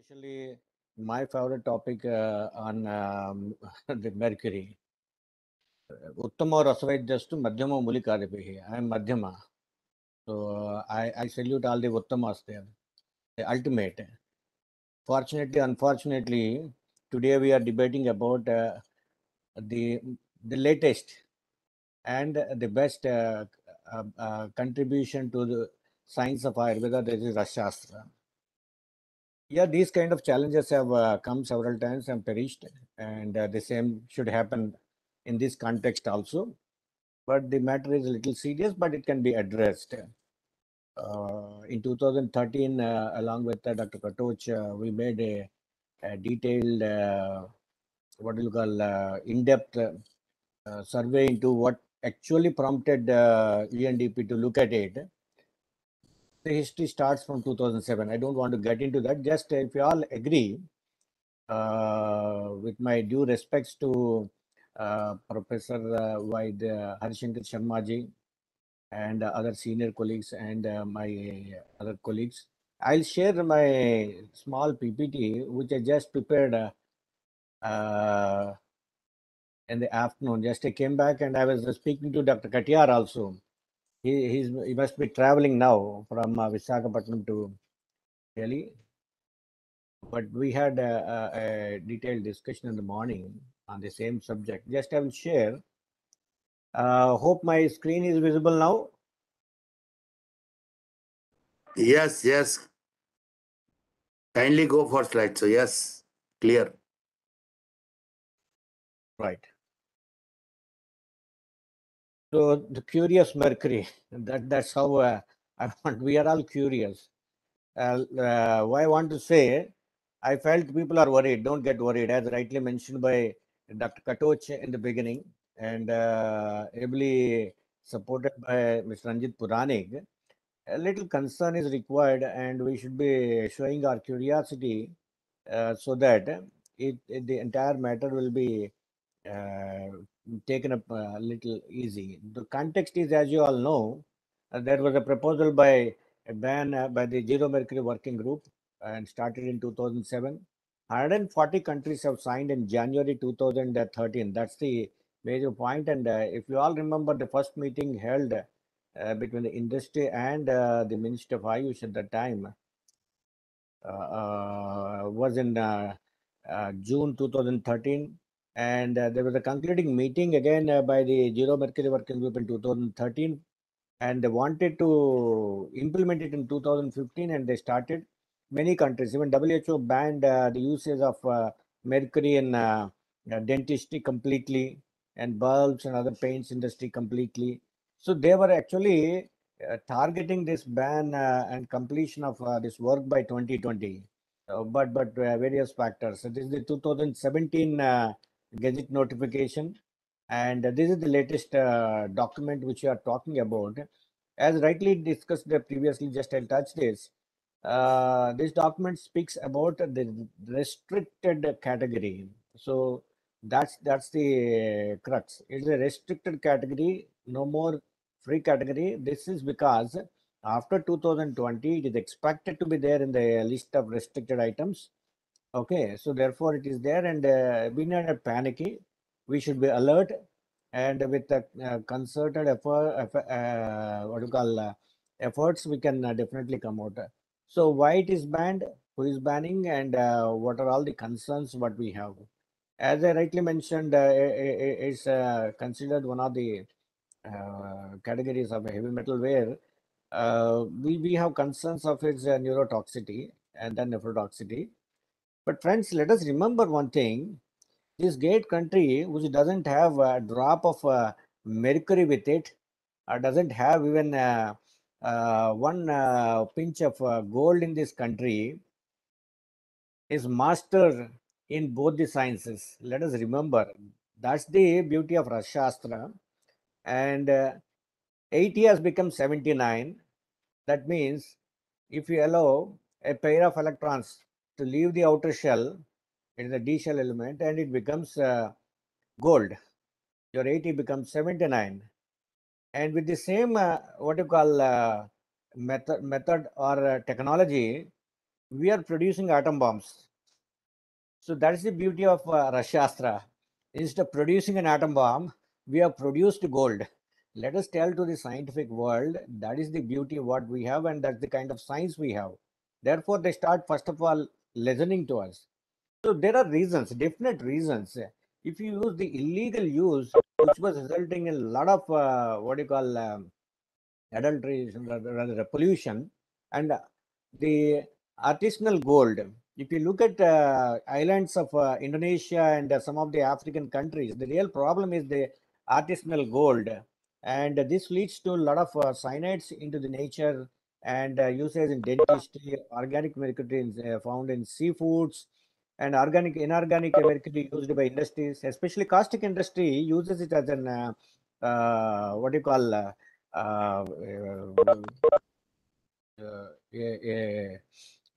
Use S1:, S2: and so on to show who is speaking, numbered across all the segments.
S1: especially my favorite topic uh, on um, the mercury. Uttama Rasavaidyastu Madhyama Mulikaripihi. I am Madhyama. So uh, I, I salute all the Uttamas there, the ultimate. Fortunately, unfortunately, today we are debating about uh, the, the latest and the best uh, uh, uh, contribution to the science of Ayurveda, that is Rashastra. Yeah, these kind of challenges have uh, come several times and perished, and uh, the same should happen in this context also. But the matter is a little serious, but it can be addressed. Uh, in 2013, uh, along with uh, Dr. Katoch, uh, we made a, a detailed, what do you call, in-depth survey into what actually prompted uh, UNDP to look at it. The history starts from 2007. I don't want to get into that. Just if you all agree, uh, with my due respects to uh, Professor uh, Vaid uh, Harishankar Sharma ji and other senior colleagues and uh, my other colleagues, I'll share my small PPT which I just prepared uh, in the afternoon. Just I came back and I was speaking to Dr. Katiyar also. He he's, he must be traveling now from uh, Visakhapatnam to Delhi. But we had a, a, a detailed discussion in the morning on the same subject. Just I will share. Uh, hope my screen is visible now.
S2: Yes, yes. Kindly go for slide. So yes, clear.
S1: Right. So the curious Mercury. That that's how uh, I want. We are all curious. Uh, uh, why I want to say, I felt people are worried. Don't get worried, as rightly mentioned by Dr. Katoch in the beginning, and uh, ably supported by Mr. Ranjit Puranik. A little concern is required, and we should be showing our curiosity uh, so that it, it- the entire matter will be uh, taken up a little easy. The context is, as you all know, uh, there was a proposal by a ban uh, by the Zero Mercury Working Group and started in 2007. 140 countries have signed in January 2013. That's the major point. And uh, if you all remember the first meeting held uh, between the industry and uh, the Minister of Ayush at that time uh, uh, was in uh, uh, June 2013 and uh, there was a concluding meeting again uh, by the Zero Mercury Working Group in 2013, and they wanted to implement it in 2015, and they started. Many countries, even WHO, banned uh, the usage of uh, mercury in uh, dentistry completely, and bulbs and other paints industry completely. So they were actually uh, targeting this ban uh, and completion of uh, this work by 2020. Uh, but but various factors. So this is the 2017 Gazette notification, and this is the latest uh, document which we are talking about. As rightly discussed previously, just I'll touch this. Uh, this document speaks about the restricted category. So that's that's the crux. It's a restricted category, no more free category. This is because after 2020, it is expected to be there in the list of restricted items. Okay, so therefore it is there, and uh, we are not panicky. We should be alert, and with the uh, concerted effort, uh, what you call uh, efforts, we can uh, definitely come out. So why it is banned? Who is banning? And uh, what are all the concerns? What we have? As I rightly mentioned, it's considered one of the categories of heavy metal where we, we have concerns of its neurotoxicity and then nephrotoxicity. But friends, let us remember one thing. This great country, which doesn't have a drop of uh, mercury with it, or doesn't have even uh, uh, one uh, pinch of uh, gold in this country, is master in both the sciences. Let us remember that's the beauty of Rashastra. And uh, 80 has become 79. That means if you allow a pair of electrons to leave the outer shell, it is a D shell element, and it becomes uh, gold. Your 80 becomes 79. And with the same, uh, what you call uh, method, method or uh, technology, we are producing atom bombs. So that is the beauty of uh, Rashastra. Instead of producing an atom bomb, we have produced gold. Let us tell to the scientific world that is the beauty of what we have, and that's the kind of science we have. Therefore, they start first of all listening to us. So there are reasons, definite reasons. If you use the illegal use, which was resulting in a lot of uh, what do you call um, adulteration, rather, pollution, and the artisanal gold. If you look at uh, islands of uh, Indonesia and some of the African countries, the real problem is the artisanal gold, and this leads to a lot of uh, cyanides into the nature and uh, usage in dentistry, organic mercury is, uh, found in seafoods, and organic inorganic mercury used by industries, especially caustic industry uses it as an uh, uh, what do you call uh, uh, uh, a,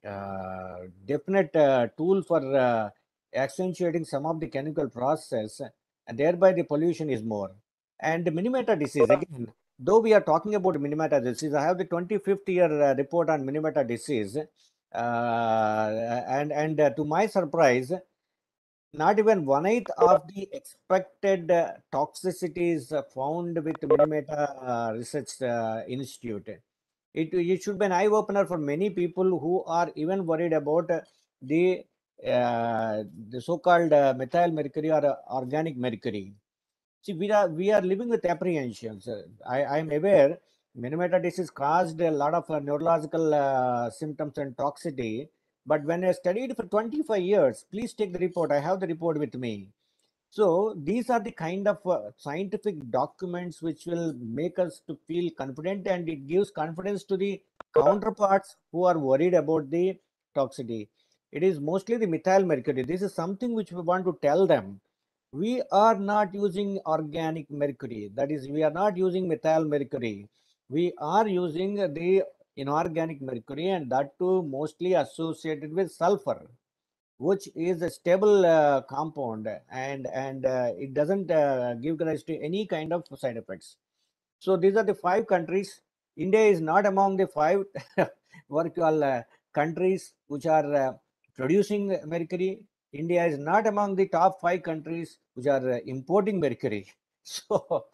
S1: a uh, definite uh, tool for accentuating some of the chemical process, and thereby the pollution is more. And the Minamata disease again, though we are talking about Minamata disease, I have the 25th year uh, report on Minamata disease, uh, and and uh, to my surprise, not even one eighth of the expected uh, toxicities found with Minamata uh, Research Institute. It, it should be an eye opener for many people who are even worried about the the so-called uh, methyl mercury or organic mercury. See, we are we are living with apprehensions. I I am aware Minamata disease caused a lot of uh, neurological uh, symptoms and toxicity. But when I studied for 25 years, please take the report. I have the report with me. So these are the kind of uh, scientific documents which will make us to feel confident and it gives confidence to the counterparts who are worried about the toxicity. It is mostly the methyl mercury. This is something which we want to tell them. We are not using organic mercury. That is, we are not using methyl mercury. We are using the inorganic mercury and that too mostly associated with sulfur which is a stable uh, compound and and uh, it doesn't uh, give rise to any kind of side effects so these are the five countries india is not among the five call uh, countries which are uh, producing mercury india is not among the top five countries which are uh, importing mercury so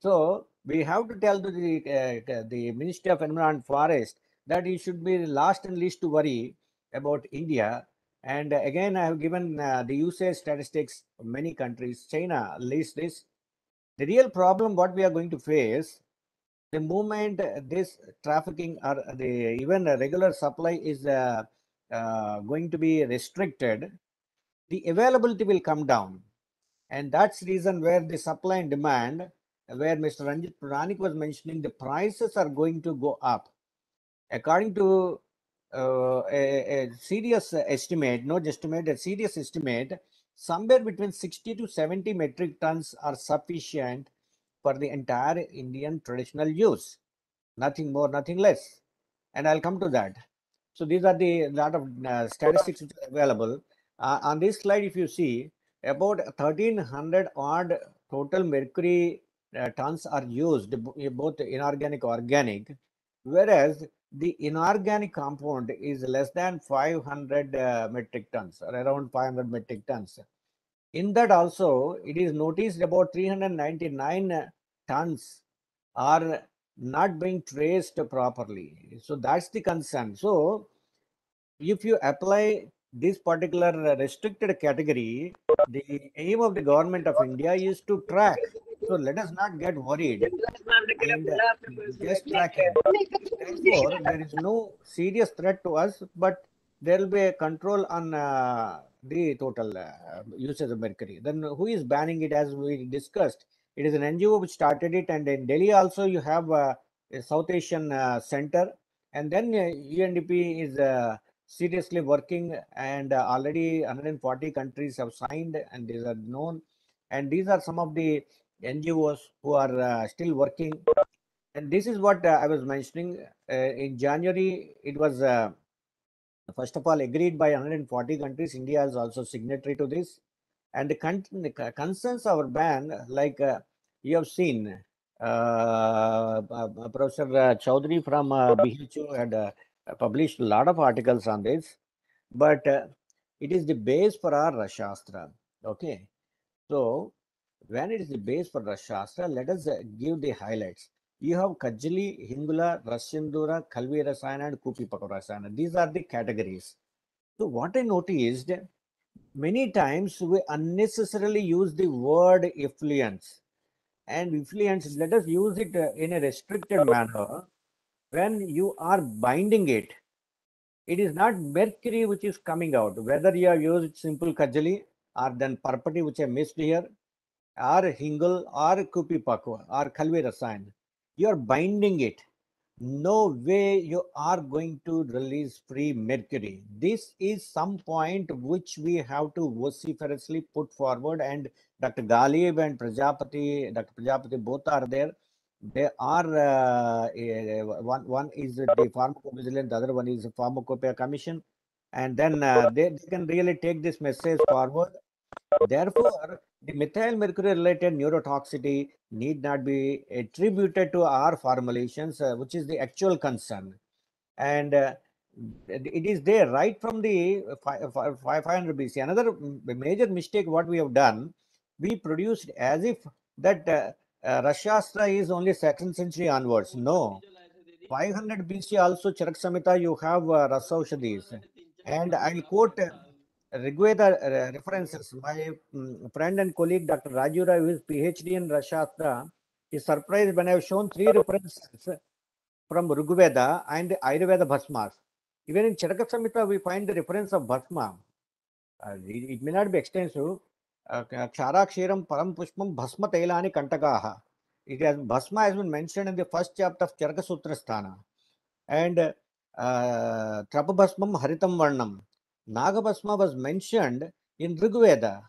S1: so we have to tell the uh, the ministry of environment and forest that it should be the last and least to worry about india and uh, again, I have given uh, the usage statistics of many countries. China leads this. The real problem, what we are going to face, the moment uh, this trafficking or the even a regular supply is uh, uh, going to be restricted, the availability will come down. And that's the reason where the supply and demand, where Mr. Ranjit Puranik was mentioning, the prices are going to go up. According to uh, a, a serious estimate, not just estimate, a serious estimate, somewhere between 60 to 70 metric tons are sufficient for the entire Indian traditional use. Nothing more, nothing less. And I'll come to that. So these are the lot of uh, statistics which are available. Uh, on this slide, if you see, about 1300 odd total mercury uh, tons are used, both inorganic, organic, whereas the inorganic compound is less than 500 uh, metric tons or around 500 metric tons. In that also it is noticed about 399 tons are not being traced properly. So that's the concern. So if you apply this particular restricted category the aim of the government of india is to track so let us not get worried and uh, just track it. Therefore, there is no serious threat to us, but there will be a control on uh, the total uh, usage of mercury. Then who is banning it as we discussed? It is an NGO which started it and in Delhi also you have uh, a South Asian uh, center and then uh, UNDP is uh, seriously working and uh, already 140 countries have signed and these are known. And these are some of the NGOs who are uh, still working. And this is what uh, I was mentioning uh, in January it was uh, first of all agreed by 140 countries. India is also signatory to this. And the, con- the co- concerns our ban like uh, you have seen Professor uh, Chaudhary from uh, BHU had published a lot of articles on this but uh, it is the base for our Rashastra. Okay. So when it is the base for Rashastra, let us uh, give the highlights. You have Kajali, Hingula, Rasindura, Kalvi Rasayana, and Kupi Pakarasana. These are the categories. So what I noticed, many times we unnecessarily use the word effluence. And effluence, let us use it uh, in a restricted manner. When you are binding it, it is not mercury which is coming out. Whether you have used simple Kajali or then Parpati, which I missed here, or Hingle or Kupi Pakwa or Kalvi Rasayan, you are binding it no way you are going to release free mercury. This is some point which we have to vociferously put forward. And Dr. Galib and Prajapati, Dr. Prajapati both are there. They are uh, one. One is the pharmacovigilance, the other one is the pharmacopoeia commission, and then uh, they, they can really take this message forward. Therefore, the methyl mercury related neurotoxicity need not be attributed to our formulations, uh, which is the actual concern. And uh, it is there right from the fi- fi- fi- 500 BC. Another major mistake what we have done, we produced as if that uh, Rashastra is only second century onwards. No, 500 BC also Charak Samhita you have uh, Rasaushadhis. And I'll quote uh, Rigveda uh, references. My mm, friend and colleague Dr. Raju Rai, who is PhD in Rashastra, is surprised when I have shown three references from Rigveda and Ayurveda Bhasmas. Even in Charaka Samhita, we find the reference of Bhasma. Uh, it, it may not be extensive. Uh, Ksharakshairam Param Pushpam Bhasma Tailani Kantakaha. It has Bhasma has been mentioned in the first chapter of Charaka Sutra Sthana. And uh, Trapabhasmam Haritam Varnam. Nagabhasma was mentioned in Rigveda.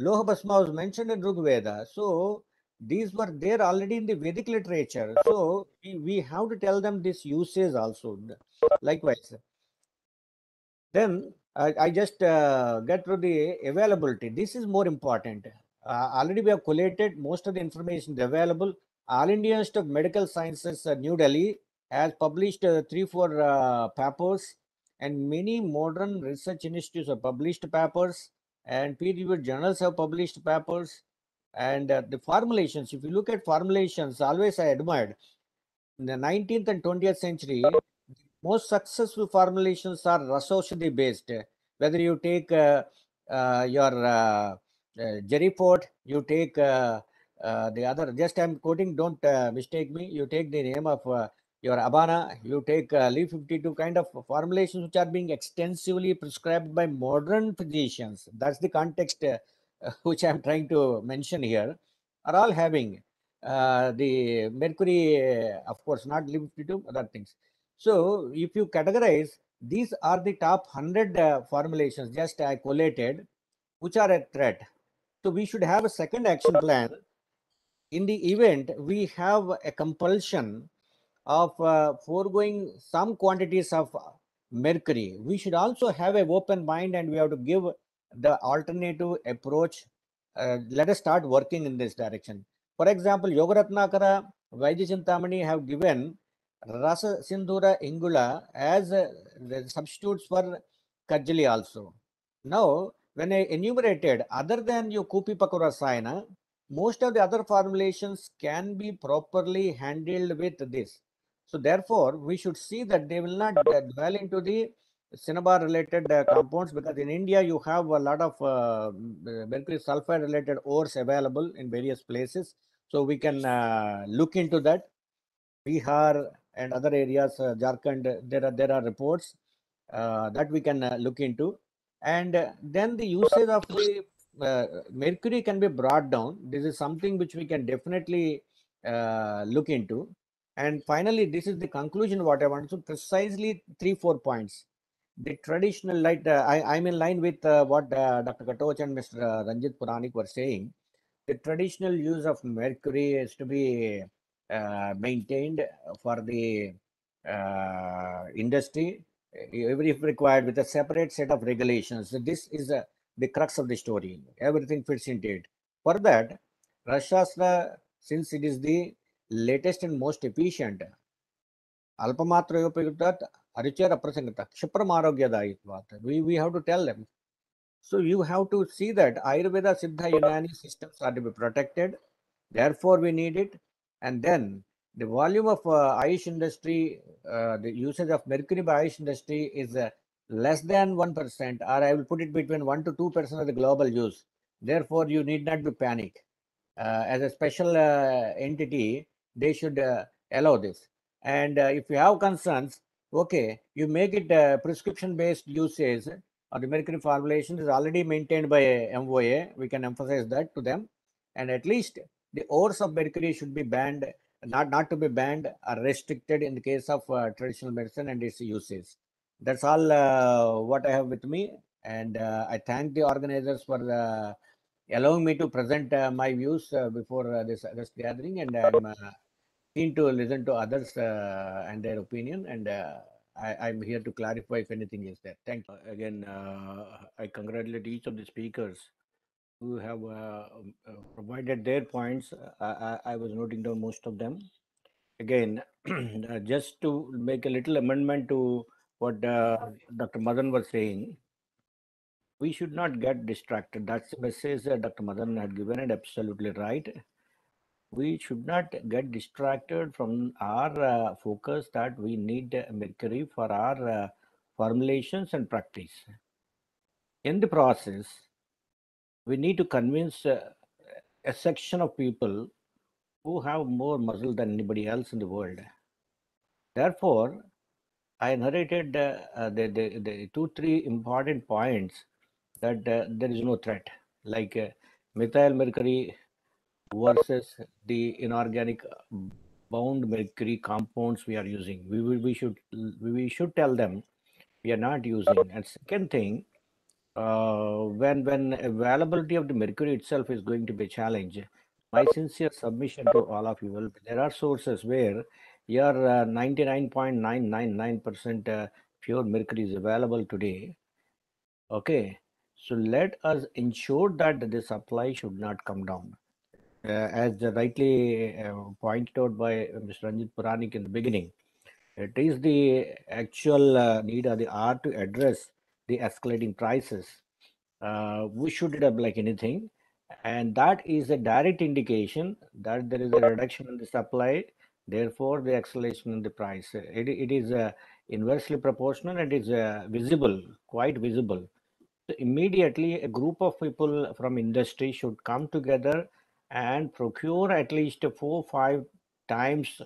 S1: Lohabhasma was mentioned in Rigveda. So these were there already in the Vedic literature. So we, we have to tell them this usage also. Likewise. Then I, I just uh, get to the availability. This is more important. Uh, already we have collated most of the information available. All India Institute of Medical Sciences, uh, New Delhi, has published uh, three, four uh, papers, and many modern research institutes have published papers, and peer-reviewed journals have published papers. And the formulations, if you look at formulations, always I admired. In the 19th and 20th century, most successful formulations are Rasaushadhi based. Whether you take uh, uh, your uh, uh, Jerry Fort, you take uh, uh, the other, just I'm quoting, don't mistake me, you take the name of your Abana, you take uh, Liv 52 kind of formulations which are being extensively prescribed by modern physicians. That's the context which I'm trying to mention here, are all having uh, the mercury, uh, of course, not Liv 52, other things. So if you categorize, these are the top 100 uh, formulations just I collated, which are a threat. So we should have a second action plan. In the event, we have a compulsion of uh, foregoing some quantities of mercury. We should also have an open mind and we have to give the alternative approach. Uh, let us start working in this direction. For example, Yogaratnakara, Vaidya Chintamani have given Rasa Sindhura Ingula as substitutes for Kajali also. Now, when I enumerated, other than your Kupi Pakwa Rasayana, most of the other formulations can be properly handled with this. So therefore, we should see that they will not uh, dwell into the cinnabar related uh, compounds because in India you have a lot of uh, mercury sulfide related ores available in various places. So we can uh, look into that. Bihar and other areas, uh, Jharkhand, there are there are reports uh, that we can uh, look into, and uh, then the usage of the uh, mercury can be brought down. This is something which we can definitely uh, look into. And finally, this is the conclusion what I want. So precisely three four points. The traditional light. I I'm in line with what Dr. Katoch and Mr. Ranjit Puranik were saying. The traditional use of mercury is to be uh, maintained for the uh, industry if required with a separate set of regulations. So this is a, the crux of the story. Everything fits into it. For that, Rashastra, since it is the latest and most efficient, Alpamatrayopayutat, Arichara Prasangata, Kshipram Arogyadayitvat. We, we have to tell them. So you have to see that Ayurveda Siddha Unani systems are to be protected. Therefore, we need it. And then the volume of uh, Ayush industry, uh, the usage of mercury by Ayush industry is uh, less than 1%, or I will put it between 1 to 2% of the global use. Therefore, you need not be panic. Uh, as a special uh, entity, they should uh, allow this. And if you have concerns, okay, you make it prescription-based usage or the mercury formulation is already maintained by MOA. We can emphasize that to them. And at least the ores of mercury should be banned, not, not to be banned or restricted in the case of uh, traditional medicine and its uses. That's all uh, what I have with me. And uh, I thank the organizers for uh, allowing me to present uh, my views uh, before this, this gathering. And I'm keen to listen to others and their opinion. And I, I'm here to clarify if anything is there. Thank you. Again, I congratulate each of the speakers who have uh, um, uh, provided their points. I, I, was noting down most of them. Again, uh, just to make a little amendment to what Dr. Madan was saying, we should not get distracted. That's the message that Dr. Madan had given, and absolutely right. We should not get distracted from our uh, focus that we need mercury for our uh, formulations and practice. In the process, we need to convince uh, a section of people who have more muscle than anybody else in the world. Therefore, I narrated uh, uh, the, the, the two, three important points that uh, there is no threat, like uh, methyl mercury versus the inorganic bound mercury compounds we are using. We, will, we, should, we should tell them we are not using. And second thing, uh, when when availability of the mercury itself is going to be a challenge, my sincere submission to all of you will there are sources where your 99.999% uh, pure mercury is available today. Okay, so let us ensure that the supply should not come down. Uh, as rightly uh, pointed out by Mr. Ranjit Puranik in the beginning, it is the actual uh, need of the hour to address the escalating prices. Uh, we shoot it up like anything, and that is a direct indication that there is a reduction in the supply. Therefore, the acceleration in the price. It, it is uh, inversely proportional and is uh, visible, quite visible. So immediately, a group of people from industry should come together and procure at least four five times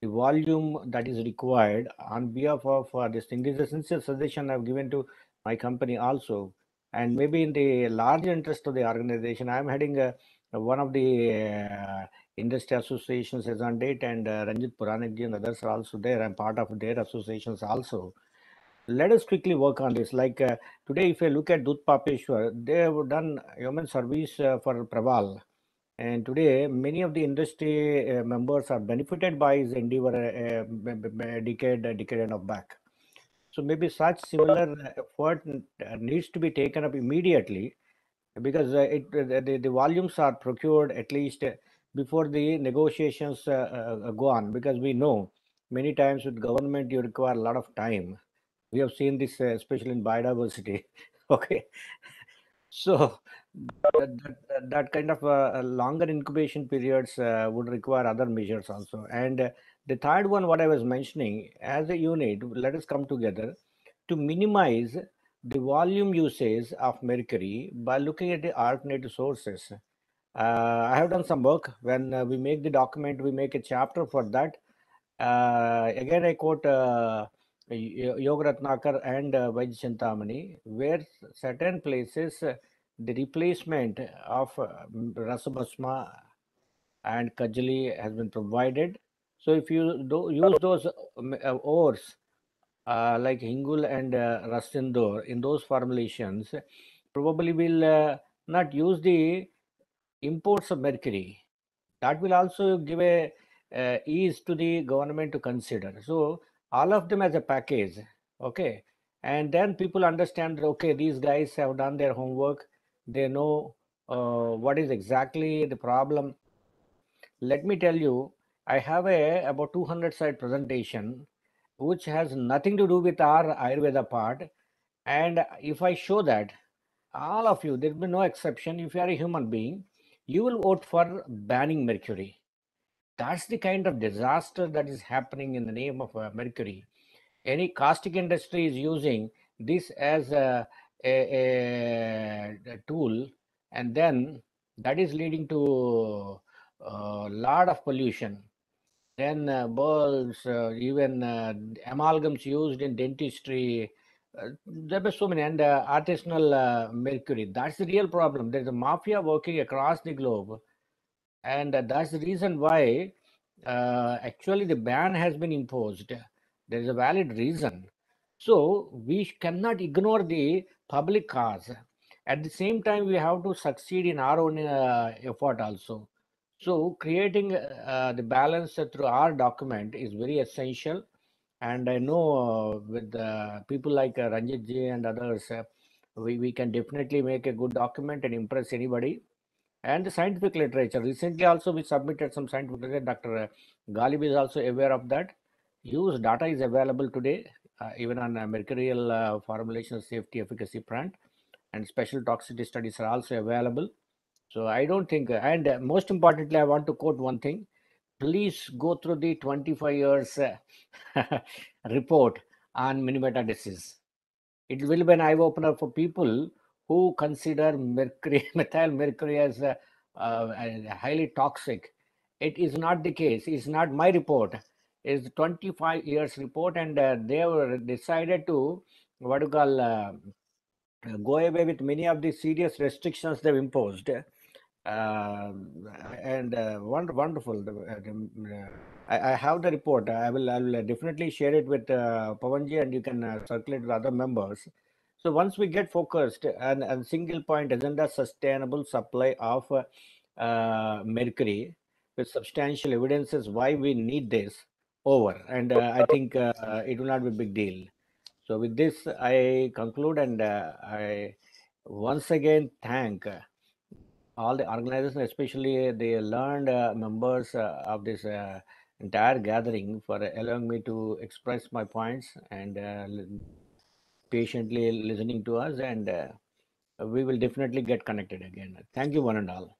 S1: the volume that is required on behalf of uh, this thing. This is a sincere suggestion I've given to my company also. And maybe in the large interest of the organization, I'm heading a, one of the uh, industry associations as on date, and uh, Ranjit Puranikji and others are also there. I'm part of their associations also. Let us quickly work on this. Like uh, today, if I look at Dhootapapeshwar, they have done human service uh, for Praval. And today, many of the industry uh, members are benefited by his endeavor uh, a decade, a decade and a back. So maybe such similar effort uh, needs to be taken up immediately because uh, it the, the volumes are procured at least before the negotiations uh, go on because we know many times with government you require a lot of time. We have seen this especially in biodiversity okay? So that, that, that kind of uh, longer incubation periods uh, would require other measures also. And uh, the third one what i was mentioning as a unit let us come together to minimize the volume usage of mercury by looking at the alternative sources. Uh, i have done some work. When uh, we make the document we make a chapter for that. Uh, again i quote Ratnakar and uh, where certain places uh, the replacement of uh, Rasabhasma and Kajali has been provided. So if you do use those uh, ores uh, like Hingul and uh, in those formulations, probably will uh, not use the imports of mercury. That will also give a uh, ease to the government to consider. So all of them as a package okay and then people understand okay these guys have done their homework they know uh, what is exactly the problem let me tell you i have a about 200 slide presentation which has nothing to do with our Ayurveda part. And if I show that, all of you, there will be no exception, if you are a human being, you will vote for banning mercury. That's the kind of disaster that is happening in the name of uh, mercury. Any caustic industry is using this as a, a, a tool, and then that is leading to a lot of pollution. Then uh, bulbs, uh, even uh, amalgams used in dentistry, uh, there were so many, and uh, artisanal uh, mercury. That's the real problem. There's a mafia working across the globe, and that's the reason why actually the ban has been imposed. There is a valid reason. So we cannot ignore the public cause. At the same time, we have to succeed in our own effort also. So creating uh, the balance through our document is very essential. And I know uh, with uh, people like uh, Ranjit ji and others, uh, we, we can definitely make a good document and impress anybody. And the scientific literature. Recently, also we submitted some scientific literature. Dr. Galib is also aware of that. Use data is available today, uh, even on uh, mercurial uh, formulation safety efficacy front, and special toxicity studies are also available. So I don't think, and most importantly, I want to quote one thing. Please go through the 25 years uh, report on Minamata disease. It will be an eye opener for people who consider mercury, methyl mercury as uh, uh, highly toxic. It is not the case. It's not my report. It's 25 years report, and uh, they were decided to what do you call uh, go away with many of the serious restrictions they've imposed. Um, and uh, wonder, wonderful. Uh, uh, I, I have the report. I will I will definitely share it with uh, Pavanji, and you can circulate with other members. So once we get focused and, and single point agenda, sustainable supply of uh, mercury with substantial evidences why we need this over, and uh, I think uh, it will not be a big deal. So with this, I conclude, and I once again thank. Uh, all the organizations, especially the learned uh, members uh, of this uh, entire gathering, for allowing me to express my points and uh, patiently listening to us. And uh, we will definitely get connected again. Thank you, one and all.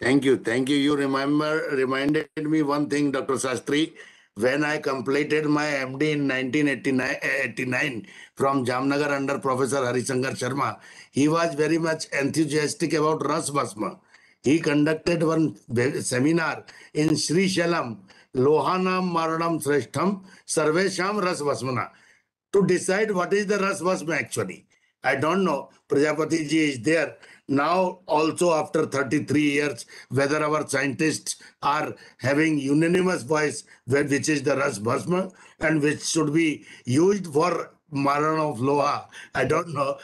S2: Thank you. Thank you. You remember reminded me one thing, Dr. Sastry. When I completed my MD in 1989 eh, from Jamnagar under Professor Harishankar Sharma, he was very much enthusiastic about Ras Bhasma. He conducted one seminar in Srisailam, Lohanam Maranam Sreshtham, Sarvesham Ras Bhasmana, to decide what is the Ras Bhasma actually. I don't know. Prajapati ji is there now also after 33 years whether our scientists are having unanimous voice which is the ras bhasma and which should be used for maran of loha i don't know.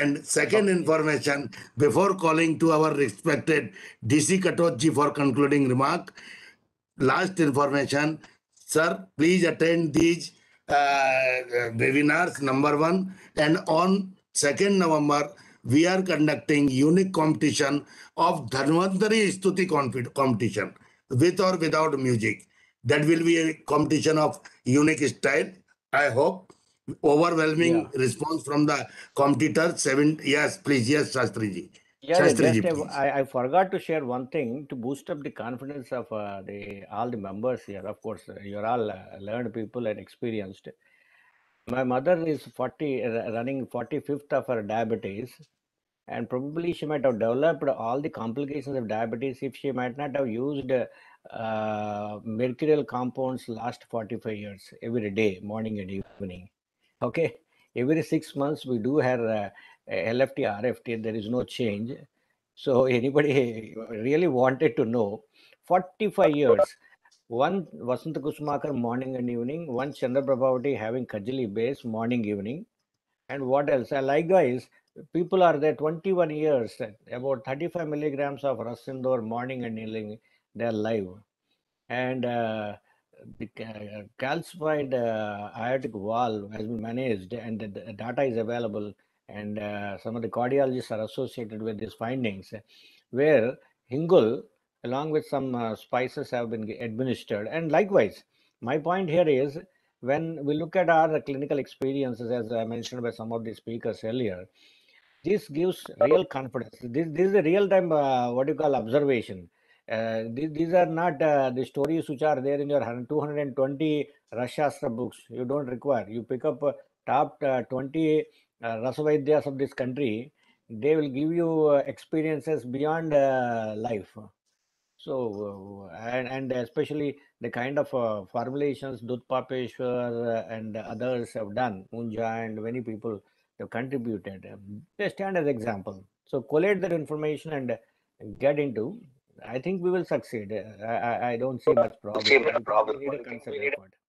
S2: And second information before calling to our respected dc Katoch ji for concluding remark last information sir please attend these uh, webinars number one and on 2nd november we are conducting unique competition of dhanvantari stuti competition with or without music that will be a competition of unique style i hope overwhelming
S1: Yeah.
S2: response from the competitors seven yes please yes sastry ji
S1: Yeah, yeah,
S2: Sastry ji,
S1: just. I, I forgot to share one thing to boost up the confidence of uh, the all the members here. Of course, uh, you're all uh, learned people and experienced. My mother is 40, uh, running 45th of her diabetes, and probably she might have developed all the complications of diabetes if she might not have used uh, mercurial compounds last 45 years every day, morning and evening. Okay, every six months we do her uh, LFT, RFT, there is no change. So anybody really wanted to know, 45 years, one Vasanta Kusumakar morning and evening, one Chandra Prabhavati having Kajali base morning, evening, and what else? Likewise, people are there 21 years, about 35 milligrams of Rasindor morning and evening, they are live. And uh, the ca- calcified uh, aortic valve has been managed, and the data is available. And uh, some of the cardiologists are associated with these findings, where Hingul, along with some uh, spices, have been administered. And likewise, my point here is when we look at our clinical experiences, as I mentioned by some of the speakers earlier, this gives real confidence. This, this is a real time, uh, what you call observation. Uh, these, these are not uh, the stories which are there in your 220 Rashastra books. You don't require. You pick up uh, top uh, 20 uh, Rasavaidyas of this country, they will give you experiences beyond life. So, uh, and, and especially the kind of uh, formulations Dhootapapeshwar and others have done, Munja and many people have contributed. Um, They stand as example. So collate that information and get into. I think we will succeed. I, I, I don't see much problem.
S3: see much
S1: I
S3: problem.
S1: We need a